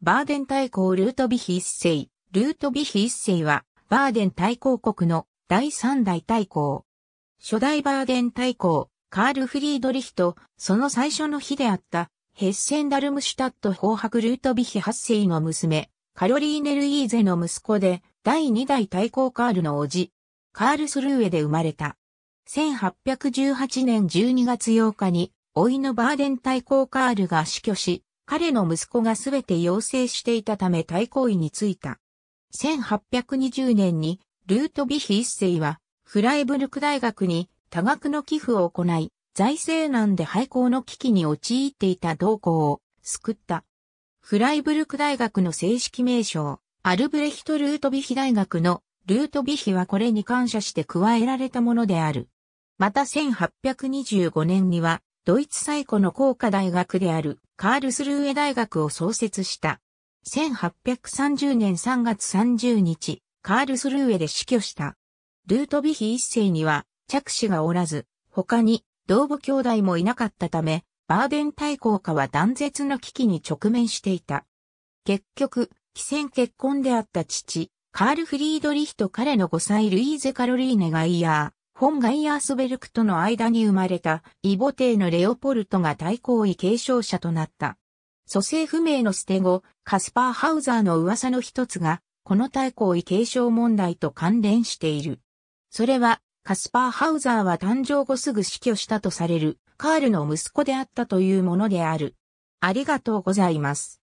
バーデン大公ルートビヒ一世。ルートビヒ一世は、バーデン大公国の第三代大公。初代バーデン大公、カール・フリードリヒと、その最初の日であった、ヘッセンダルムシュタット法伯ルートビヒ八世の娘、カロリーネル・イーゼの息子で、第二代大公カールの叔父、カールスルーエで生まれた。1818年12月8日に、老いのバーデン大公カールが死去し、彼の息子がすべて養成していたため対抗位についた。1820年に、ルートビヒ一世は、フライブルク大学に多額の寄付を行い、財政難で廃校の危機に陥っていた同校を救った。フライブルク大学の正式名称、アルブレヒト・ルートビヒ大学のルートビヒはこれに感謝して加えられたものである。また1825年には、ドイツ最古の工科大学であるカールスルーエ大学を創設した。1830年3月30日、カールスルーエで死去した。ルートビヒ一世には着手がおらず、他に同母兄弟もいなかったため、バーデン大公家は断絶の危機に直面していた。結局、既戦結婚であった父、カール・フリードリヒと彼の5歳ルイーゼ・カロリーネ・ガイヤー、フォン・ガイヤースベルクとの間に生まれたイボテーのレオポルトが大行為継承者となった。蘇生不明の捨て後、カスパー・ハウザーの噂の一つが、この大行為継承問題と関連している。それは、カスパー・ハウザーは誕生後すぐ死去したとされる、カールの息子であったというものである。ありがとうございます。